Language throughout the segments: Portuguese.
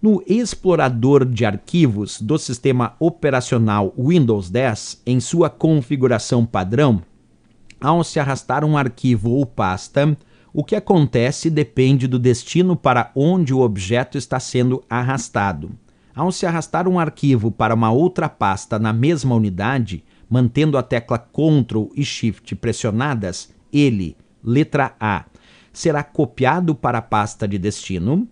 No explorador de arquivos do sistema operacional Windows 10, em sua configuração padrão, ao se arrastar um arquivo ou pasta, o que acontece depende do destino para onde o objeto está sendo arrastado. Ao se arrastar um arquivo para uma outra pasta na mesma unidade, mantendo a tecla Ctrl e Shift pressionadas, ele, letra A, será copiado para a pasta de destino,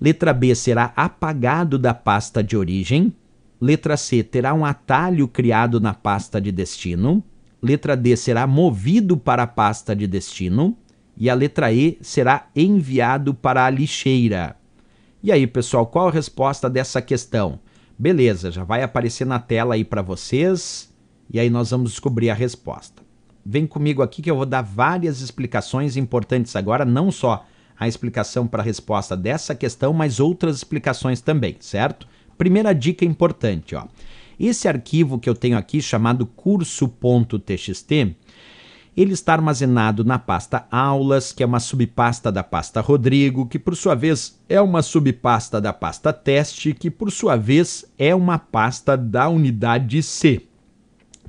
Letra B será apagado da pasta de origem. Letra C terá um atalho criado na pasta de destino. Letra D será movido para a pasta de destino. E a letra E será enviado para a lixeira. E aí, pessoal, qual a resposta dessa questão? Beleza, já vai aparecer na tela aí para vocês. E aí nós vamos descobrir a resposta. Vem comigo aqui que eu vou dar várias explicações importantes agora, não só a explicação para a resposta dessa questão, mas outras explicações também, certo? Primeira dica importante, ó. Esse arquivo que eu tenho aqui chamado curso.txt, ele está armazenado na pasta aulas, que é uma subpasta da pasta Rodrigo, que por sua vez é uma subpasta da pasta teste, que por sua vez é uma pasta da unidade C.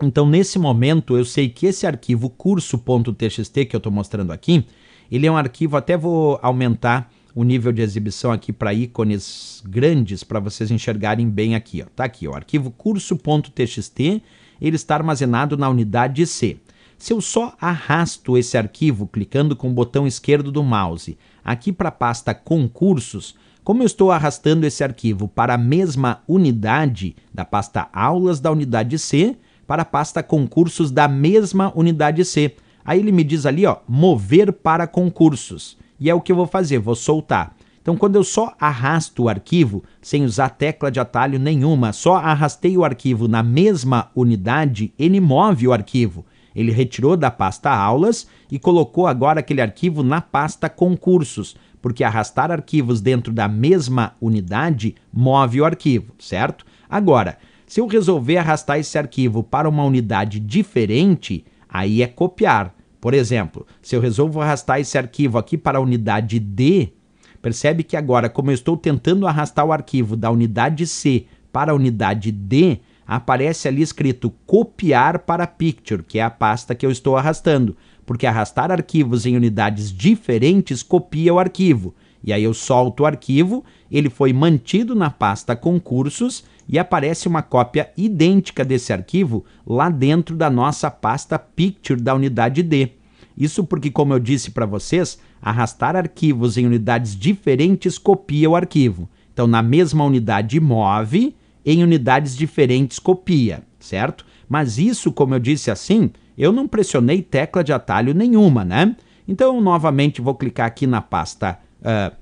Então, nesse momento, eu sei que esse arquivo curso.txt que eu estou mostrando aqui, ele é um arquivo, até vou aumentar o nível de exibição aqui para ícones grandes para vocês enxergarem bem aqui. Ó. Tá aqui, o arquivo curso.txt, ele está armazenado na unidade C. Se eu só arrasto esse arquivo clicando com o botão esquerdo do mouse aqui para a pasta concursos, como eu estou arrastando esse arquivo para a mesma unidade da pasta aulas da unidade C para a pasta concursos da mesma unidade C, Aí ele me diz ali, ó, mover para concursos. E é o que eu vou fazer, vou soltar. Então, quando eu só arrasto o arquivo, sem usar tecla de atalho nenhuma, só arrastei o arquivo na mesma unidade, ele move o arquivo. Ele retirou da pasta aulas e colocou agora aquele arquivo na pasta concursos, porque arrastar arquivos dentro da mesma unidade move o arquivo, certo? Agora, se eu resolver arrastar esse arquivo para uma unidade diferente, aí é copiar. Por exemplo, se eu resolvo arrastar esse arquivo aqui para a unidade D, percebe que agora, como eu estou tentando arrastar o arquivo da unidade C para a unidade D, aparece ali escrito copiar para picture, que é a pasta que eu estou arrastando, porque arrastar arquivos em unidades diferentes copia o arquivo. E aí eu solto o arquivo, ele foi mantido na pasta concursos e aparece uma cópia idêntica desse arquivo lá dentro da nossa pasta Picture da unidade D. Isso porque, como eu disse para vocês, arrastar arquivos em unidades diferentes copia o arquivo. Então, na mesma unidade move, em unidades diferentes copia, certo? Mas isso, como eu disse assim, eu não pressionei tecla de atalho nenhuma, né? Então, novamente vou clicar aqui na pasta uh,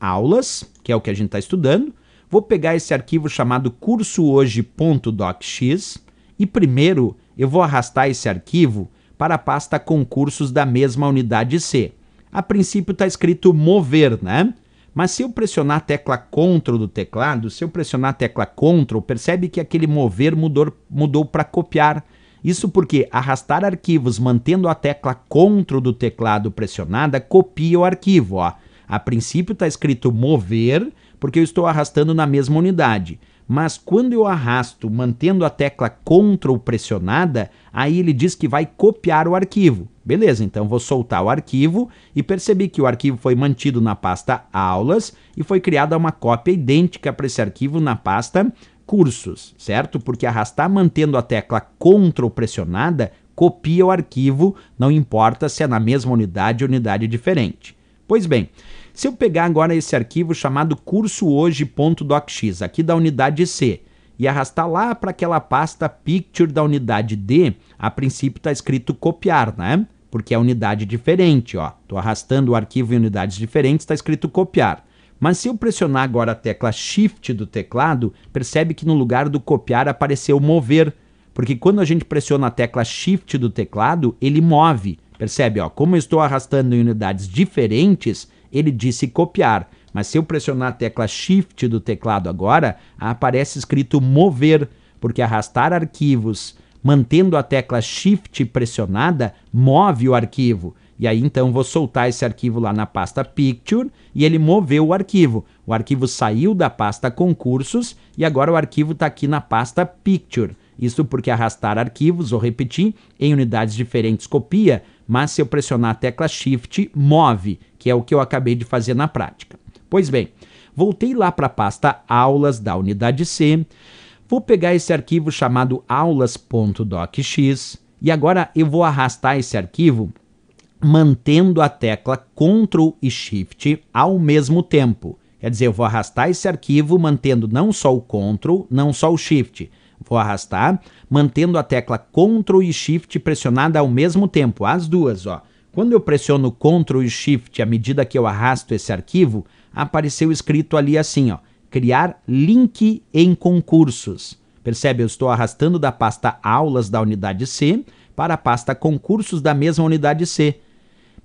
aulas, que é o que a gente está estudando, Vou pegar esse arquivo chamado cursohoje.docx e primeiro eu vou arrastar esse arquivo para a pasta concursos da mesma unidade C. A princípio está escrito mover, né? Mas se eu pressionar a tecla CTRL do teclado, se eu pressionar a tecla CTRL, percebe que aquele mover mudou, mudou para copiar. Isso porque arrastar arquivos mantendo a tecla CTRL do teclado pressionada copia o arquivo. Ó. A princípio está escrito mover, porque eu estou arrastando na mesma unidade. Mas quando eu arrasto mantendo a tecla Ctrl pressionada, aí ele diz que vai copiar o arquivo. Beleza, então vou soltar o arquivo e percebi que o arquivo foi mantido na pasta aulas e foi criada uma cópia idêntica para esse arquivo na pasta cursos, certo? Porque arrastar mantendo a tecla Ctrl pressionada copia o arquivo, não importa se é na mesma unidade ou unidade diferente. Pois bem, se eu pegar agora esse arquivo chamado cursohoje.docx, aqui da unidade C, e arrastar lá para aquela pasta picture da unidade D, a princípio está escrito copiar, né? Porque é unidade diferente, ó. Estou arrastando o arquivo em unidades diferentes, está escrito copiar. Mas se eu pressionar agora a tecla Shift do teclado, percebe que no lugar do copiar apareceu mover, porque quando a gente pressiona a tecla Shift do teclado, ele move. Percebe, ó, como eu estou arrastando em unidades diferentes, ele disse copiar. Mas se eu pressionar a tecla Shift do teclado agora, aparece escrito mover, porque arrastar arquivos mantendo a tecla Shift pressionada move o arquivo. E aí então vou soltar esse arquivo lá na pasta Picture e ele moveu o arquivo. O arquivo saiu da pasta concursos e agora o arquivo está aqui na pasta Picture. Isso porque arrastar arquivos, ou repetir, em unidades diferentes copia, mas se eu pressionar a tecla Shift, move, que é o que eu acabei de fazer na prática. Pois bem, voltei lá para a pasta aulas da unidade C, vou pegar esse arquivo chamado aulas.docx e agora eu vou arrastar esse arquivo mantendo a tecla Ctrl e Shift ao mesmo tempo. Quer dizer, eu vou arrastar esse arquivo mantendo não só o Ctrl, não só o Shift. Vou arrastar, mantendo a tecla Ctrl e Shift pressionada ao mesmo tempo, as duas, ó. Quando eu pressiono Ctrl e Shift à medida que eu arrasto esse arquivo, apareceu escrito ali assim, ó, criar link em concursos. Percebe? Eu estou arrastando da pasta aulas da unidade C para a pasta concursos da mesma unidade C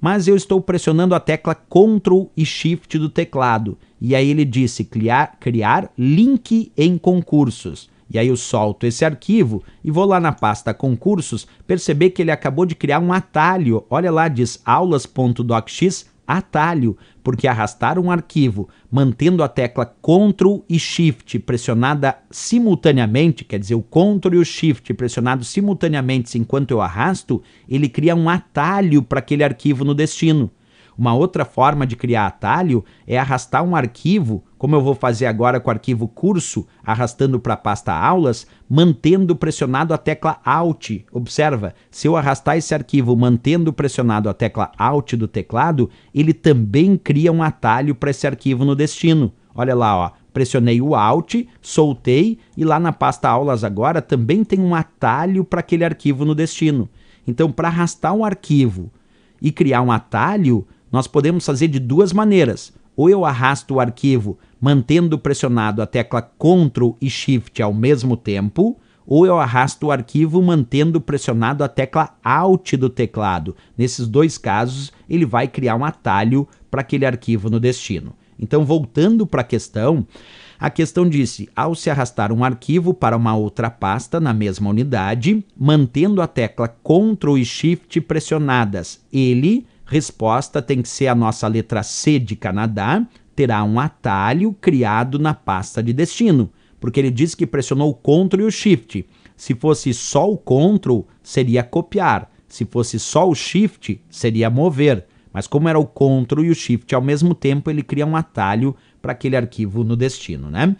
mas eu estou pressionando a tecla Ctrl e Shift do teclado. E aí ele disse criar, criar link em concursos. E aí eu solto esse arquivo e vou lá na pasta concursos perceber que ele acabou de criar um atalho. Olha lá, diz aulas.docx atalho, porque arrastar um arquivo mantendo a tecla Ctrl e Shift pressionada simultaneamente, quer dizer, o Ctrl e o Shift pressionados simultaneamente enquanto eu arrasto, ele cria um atalho para aquele arquivo no destino. Uma outra forma de criar atalho é arrastar um arquivo, como eu vou fazer agora com o arquivo curso, arrastando para a pasta aulas, mantendo pressionado a tecla Alt. Observa, se eu arrastar esse arquivo mantendo pressionado a tecla Alt do teclado, ele também cria um atalho para esse arquivo no destino. Olha lá, ó, pressionei o Alt, soltei e lá na pasta aulas agora também tem um atalho para aquele arquivo no destino. Então, para arrastar um arquivo e criar um atalho, nós podemos fazer de duas maneiras. Ou eu arrasto o arquivo mantendo pressionado a tecla Ctrl e Shift ao mesmo tempo, ou eu arrasto o arquivo mantendo pressionado a tecla Alt do teclado. Nesses dois casos, ele vai criar um atalho para aquele arquivo no destino. Então, voltando para a questão, a questão disse: ao se arrastar um arquivo para uma outra pasta na mesma unidade, mantendo a tecla Ctrl e Shift pressionadas, ele Resposta tem que ser a nossa letra C de Canadá, terá um atalho criado na pasta de destino, porque ele diz que pressionou o Ctrl e o Shift. Se fosse só o Ctrl, seria copiar. Se fosse só o Shift, seria mover. Mas como era o Ctrl e o Shift ao mesmo tempo, ele cria um atalho para aquele arquivo no destino, né?